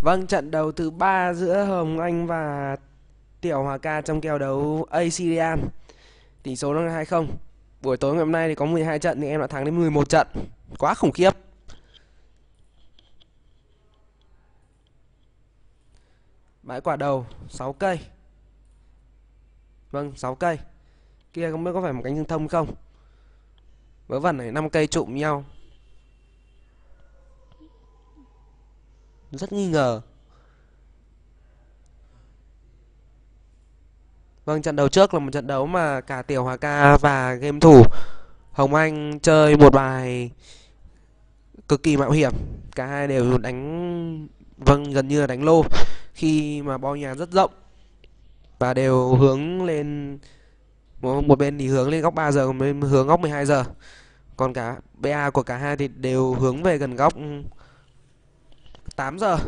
Vâng, trận đấu thứ ba giữa Hồng Anh và Tiểu Hòa Ca trong kèo đấu ACDM. Tỷ số là 2-0. Buổi tối ngày hôm nay thì có 12 trận thì em đã thắng đến 11 trận. Quá khủng khiếp. Bãi quả đầu 6 cây. Vâng, 6 cây. Kia không biết có phải một cánh rừng thông không? Vớ vẩn này 5 cây trụm nhau. Rất nghi ngờ. Vâng, trận đấu trước là một trận đấu mà cả Tiểu Hòa Ca và game thủ Hồng Anh chơi một bài cực kỳ mạo hiểm. Cả hai đều đánh vâng gần như là đánh lô khi mà bo nhà rất rộng và đều hướng lên một bên thì hướng lên góc 3 giờ còn bên hướng góc 12 giờ. Còn cả BA của cả hai thì đều hướng về gần góc 8 giờ.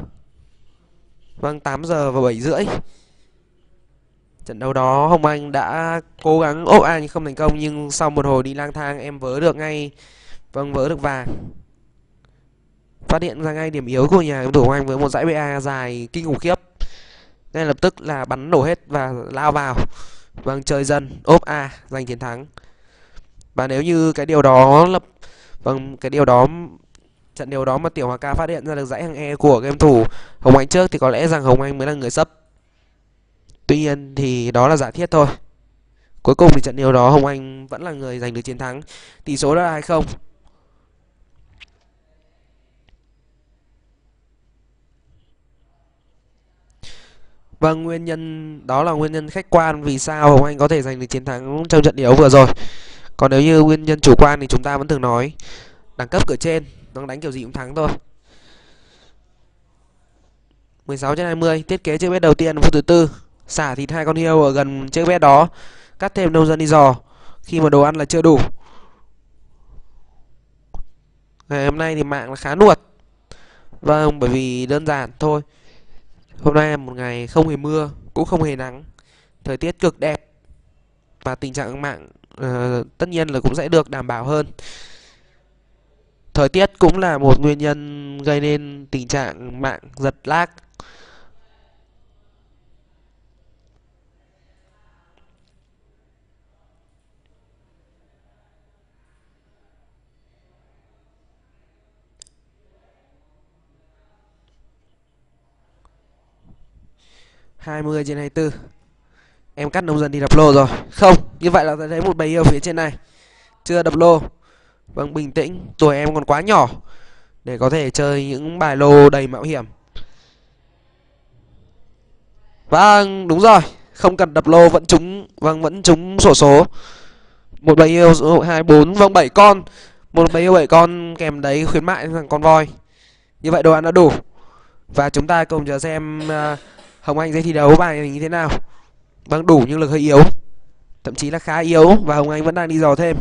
Vâng, 8 giờ và 7 rưỡi. Trận đấu đó Hồng Anh đã cố gắng ốp A à, nhưng không thành công nhưng sau một hồi đi lang thang em vớ được ngay vâng vớ được vàng. Phát hiện ra ngay điểm yếu của nhà game thủ Hồng Anh với một dãy BA dài kinh khủng khiếp. Ngay lập tức là bắn nổ hết và lao vào. Vâng chơi dân ốp A giành chiến thắng. Và nếu như cái điều đó lập vâng cái điều đó trận điều đó mà Tiểu Hòa Ca phát hiện ra được dãy hàng E của game thủ Hồng Anh trước thì có lẽ rằng Hồng Anh mới là người sấp. Tuy nhiên thì đó là giả thiết thôi. Cuối cùng thì trận điều đó Hồng Anh vẫn là người giành được chiến thắng. Tỷ số đó là 2-0. Và vâng, nguyên nhân đó là nguyên nhân khách quan vì sao Hồng Anh có thể giành được chiến thắng trong trận đấu vừa rồi. Còn nếu như nguyên nhân chủ quan thì chúng ta vẫn thường nói đẳng cấp cửa trên, nó đánh kiểu gì cũng thắng thôi. 16 trên 20, thiết kế chiếc bet đầu tiên phút thứ tư, xả thịt hai con hươu ở gần chiếc bet đó, cắt thêm nông dân đi dò, khi mà đồ ăn là chưa đủ. Ngày hôm nay thì mạng là khá nuột. Vâng, bởi vì đơn giản thôi. Hôm nay là một ngày không hề mưa, cũng không hề nắng. Thời tiết cực đẹp. Và tình trạng mạng uh, tất nhiên là cũng sẽ được đảm bảo hơn. Thời tiết cũng là một nguyên nhân gây nên tình trạng mạng giật lag. hai mươi trên hai mươi bốn em cắt nông dân đi đập lô rồi. Không, như vậy là thấy một bầy yêu phía trên này. Chưa đập lô vâng bình tĩnh. Tuổi em còn quá nhỏ để có thể chơi những bài lô đầy mạo hiểm. Vâng đúng rồi. Không cần đập lô vẫn trúng vâng vẫn trúng sổ số. Một bầy yêu hai bốn vâng bảy con. Một bầy yêu bảy con kèm đấy khuyến mại thằng con voi. Như vậy đồ ăn đã đủ. Và chúng ta cùng chờ xem uh, hồng anh sẽ thi đấu bài này như thế nào. Vâng đủ nhưng lực hơi yếu. Thậm chí là khá yếu. Và hồng anh vẫn đang đi dò thêm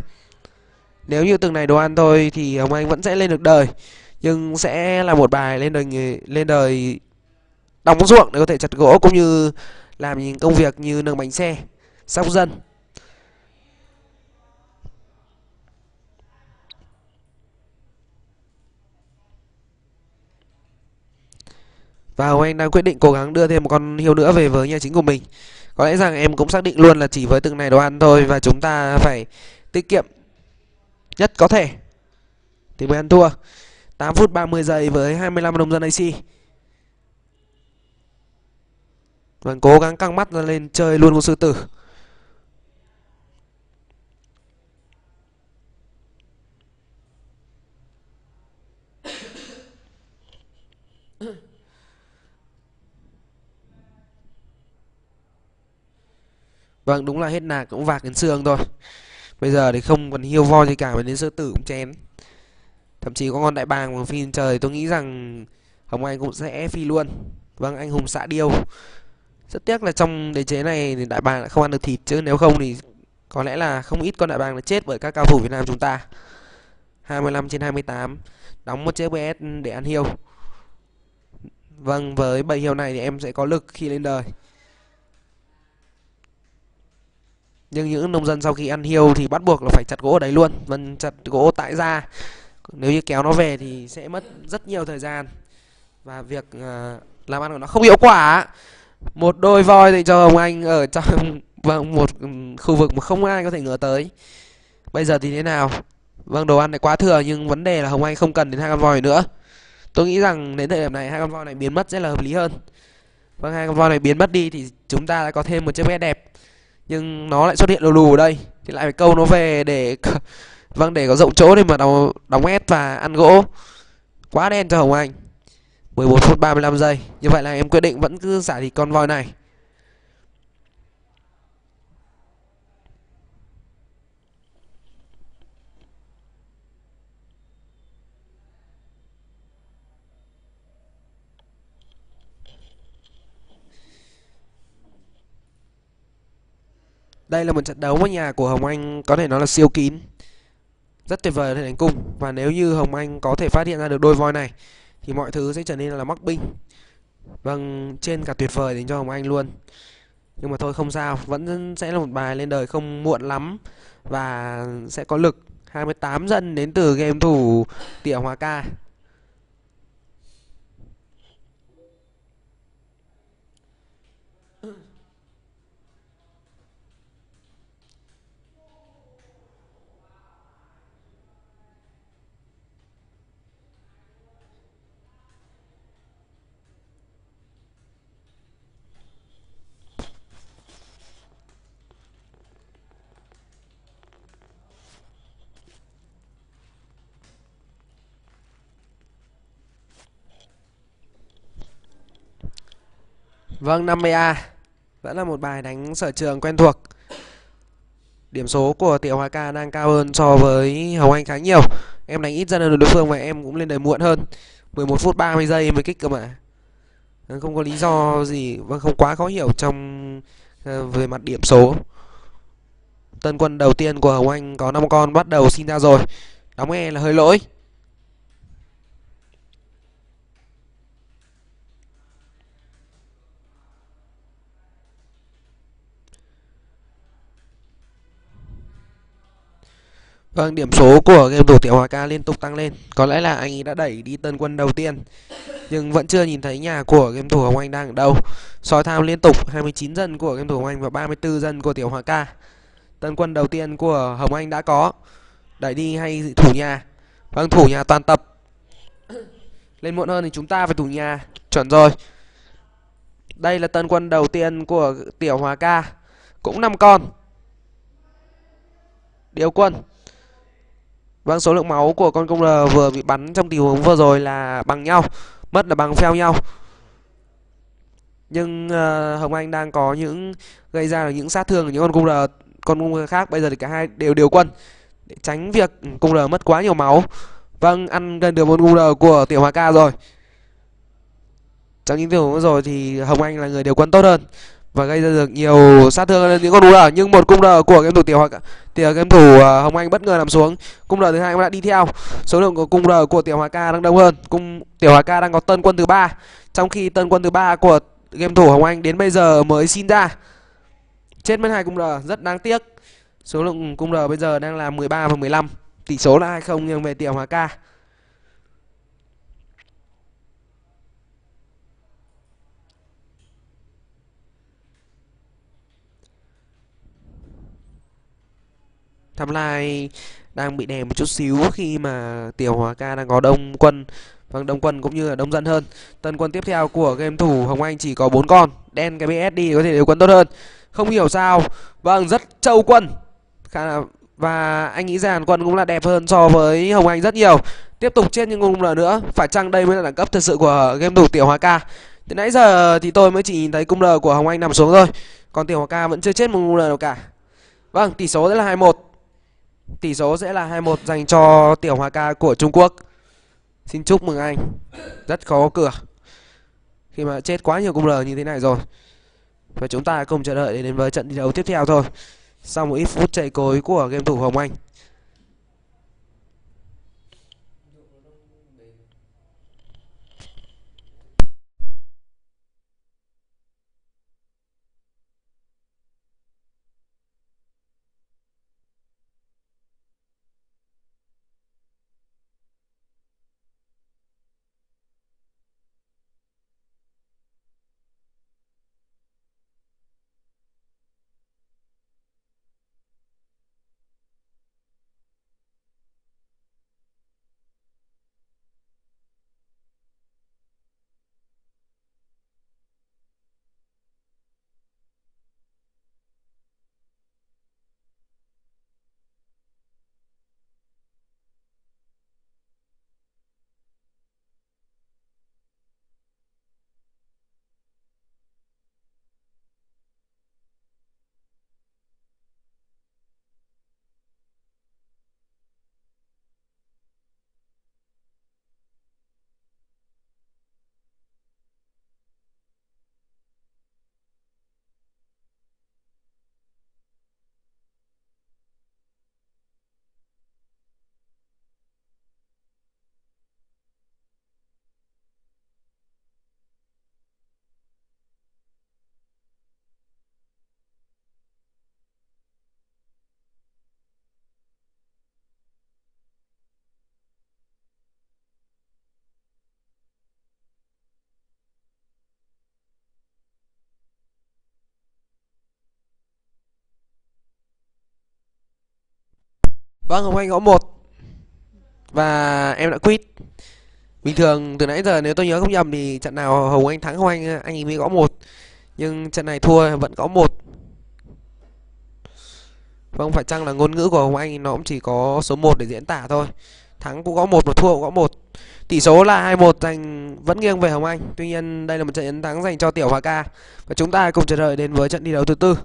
nếu như từng này đồ ăn thôi thì hồng anh vẫn sẽ lên được đời, nhưng sẽ là một bài lên đời lên đời đóng ruộng để có thể chặt gỗ cũng như làm những công việc như nâng bánh xe, sóc dân. Và hồng anh đang quyết định cố gắng đưa thêm một con hiêu nữa về với nhà chính của mình. Có lẽ rằng em cũng xác định luôn là chỉ với từng này đồ ăn thôi và chúng ta phải tiết kiệm nhất có thể. Thì mới ăn thua. 8 phút 30 giây với 25 nông dân AC Vẫn cố gắng căng mắt ra lên chơi luôn con sư tử. Vâng, đúng là hết nạc cũng vạc đến xương thôi. Bây giờ thì không còn hiêu voi gì cả mà đến sư tử cũng chén. Thậm chí có con đại bàng mà phi trời tôi nghĩ rằng Hồng Anh cũng sẽ phi luôn. Vâng, anh hùng xạ điêu. Rất tiếc là trong đế chế này thì đại bàng lại không ăn được thịt chứ nếu không thì có lẽ là không ít con đại bàng đã chết bởi các cao thủ Việt Nam chúng ta. 25 trên 28 đóng một chiếc BS để ăn hiêu. Vâng, với bầy hiêu này thì em sẽ có lực khi lên đời. Nhưng những nông dân sau khi ăn hiêu thì bắt buộc là phải chặt gỗ ở đấy luôn. Vâng chặt gỗ tại ra nếu như kéo nó về thì sẽ mất rất nhiều thời gian. Và việc uh, làm ăn của nó không hiệu quả một đôi voi dành cho Hồng Anh ở trong vâng một khu vực mà không ai có thể ngờ tới. Bây giờ thì thế nào? Vâng đồ ăn này quá thừa nhưng vấn đề là Hồng Anh không cần đến hai con voi nữa. Tôi nghĩ rằng đến thời điểm này hai con voi này biến mất sẽ là hợp lý hơn. Vâng hai con voi này biến mất đi thì chúng ta lại có thêm một chiếc vé đẹp nhưng nó lại xuất hiện lù lù ở đây. Thì lại phải câu nó về để vâng để có rộng chỗ để mà đóng đóng ép và ăn gỗ. Quá đen cho Hồng Anh. 11 phút 35 giây. Như vậy là em quyết định vẫn cứ xả thịt con voi này. Đây là một trận đấu ở nhà của Hồng Anh có thể nói là siêu kín. Rất tuyệt vời để đánh cung và nếu như Hồng Anh có thể phát hiện ra được đôi voi này, thì mọi thứ sẽ trở nên là mắc binh. Vâng trên cả tuyệt vời dành cho Hồng Anh luôn. Nhưng mà thôi, không sao. Vẫn sẽ là một bài lên đời không muộn lắm. Và sẽ có lực. 28 dân đến từ game thủ tỉa Hòa Ca. Vâng, 50A Vẫn là một bài đánh sở trường quen thuộc. Điểm số của Tiểu Hoa Ca đang cao hơn so với Hồng Anh khá nhiều. Em đánh ít dần hơn đối phương và em cũng lên đời muộn hơn. 11 phút 30 giây mới kích cơ mà. Ờ, không có lý do gì Vâng, không quá khó hiểu trong ờ, về mặt điểm số. Tân quân đầu tiên của Hồng Anh có 5 con bắt đầu xin ra rồi. Đóng e là hơi lỗi. Vâng, điểm số của game thủ Tiểu Hòa Ca liên tục tăng lên. Có lẽ là anh ấy đã đẩy đi tân quân đầu tiên. Nhưng vẫn chưa nhìn thấy nhà của game thủ Hồng Anh đang ở đâu. Soi tham liên tục 29 dân của game thủ Hồng Anh và 34 dân của Tiểu Hòa Ca. Tân quân đầu tiên của Hồng Anh đã có. Đẩy đi hay thủ nhà. Vâng, thủ nhà toàn tập. Lên muộn hơn thì chúng ta phải thủ nhà. Chuẩn rồi. Đây là tân quân đầu tiên của Tiểu Hòa Ca. Cũng 5 con. Điều quân. Vâng, số lượng máu của con công L vừa bị bắn trong tình huống vừa rồi là bằng nhau, mất là bằng pheo nhau. Nhưng uh, Hồng Anh đang có những gây ra là những sát thương của những con cung r con cung r khác. Bây giờ thì cả hai đều điều quân để tránh việc cung r mất quá nhiều máu. Vâng, ăn gần được một cung r của Tiểu Hòa Ca rồi. Trong những tình huống rồi thì Hồng Anh là người điều quân tốt hơn và gây ra được nhiều sát thương lên những con đú nhưng một cung đờ của game thủ tiểu hoặc tiểu game thủ uh, hồng anh bất ngờ nằm xuống. Cung đờ thứ hai cũng đã đi theo. Số lượng của cung đờ của tiểu hòa ca đang đông hơn. Cung tiểu hòa ca đang có tân quân thứ ba. Trong khi tân quân thứ ba của game thủ hồng anh đến bây giờ mới xin ra. Chết mất hai cung đờ rất đáng tiếc. Số lượng cung đờ bây giờ đang là 13 và 15 tỷ số là hai không nhưng về tiểu hòa ca Tham Lai đang bị đè một chút xíu khi mà Tiểu Hòa Ca đang có đông quân. Vâng, đông quân cũng như là đông dân hơn. Tân quân tiếp theo của game thủ Hồng Anh chỉ có bốn con. Đen cái BSD có thể điều quân tốt hơn. Không hiểu sao. Vâng, rất trâu quân. Khá là... Và anh nghĩ rằng quân cũng là đẹp hơn so với Hồng Anh rất nhiều. Tiếp tục trên những cung L nữa. Phải chăng đây mới là đẳng cấp thật sự của game thủ Tiểu Hòa Ca? Từ nãy giờ thì tôi mới chỉ nhìn thấy cung lờ của Hồng Anh nằm xuống thôi. Còn Tiểu Hòa Ca vẫn chưa chết một cung lờ nào cả. Vâng, tỷ số sẽ là 21 Tỷ số sẽ là 2-1 dành cho Tiểu Hòa Ca của Trung Quốc. Xin chúc mừng anh. Rất khó cửa. Khi mà chết quá nhiều cung lờ như thế này rồi. Và chúng ta cùng chờ đợi để đến với trận thi đấu tiếp theo thôi. Sau một ít phút chạy cối của game thủ Hồng Anh. Vâng, Hồng Anh gõ một và em đã quit. Bình thường từ nãy giờ nếu tôi nhớ không nhầm thì trận nào Hồng Anh thắng Hồng Anh anh ấy mới gõ một. Nhưng trận này thua vẫn gõ một. Vâng, phải chăng là ngôn ngữ của Hồng Anh nó cũng chỉ có số 1 để diễn tả thôi. Thắng cũng gõ một mà thua cũng gõ một. Tỷ số là 2-1 dành vẫn nghiêng về Hồng Anh. Tuy nhiên đây là một trận chiến thắng dành cho Tiểu Hòa Ca. Và chúng ta cùng chờ đợi đến với trận thi đấu thứ tư.